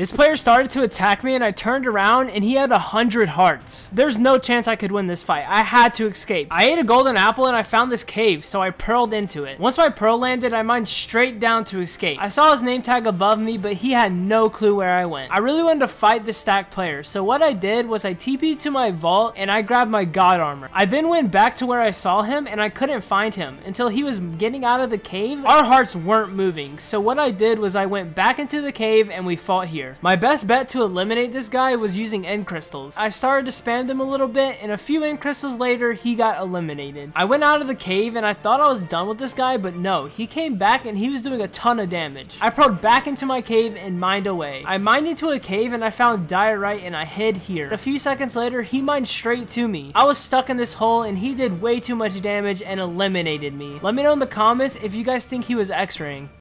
This player started to attack me and I turned around and he had a hundred hearts. There's no chance I could win this fight. I had to escape. I ate a golden apple and I found this cave, so I pearled into it. Once my pearl landed, I mined straight down to escape. I saw his name tag above me, but he had no clue where I went. I really wanted to fight the stack player, so what I did was I TP'd to my vault and I grabbed my god armor. I then went back to where I saw him and I couldn't find him until he was getting out of the cave. Our hearts weren't moving, so what I did was I went back into the cave and we fought here. My best bet to eliminate this guy was using end crystals. I started to spam them a little bit and a few end crystals later, he got eliminated. I went out of the cave and I thought I was done with this guy, but no, he came back and he was doing a ton of damage. I proed back into my cave and mined away. I mined into a cave and I found diorite and I hid here. A few seconds later, he mined straight to me. I was stuck in this hole and he did way too much damage and eliminated me. Let me know in the comments if you guys think he was X-raying.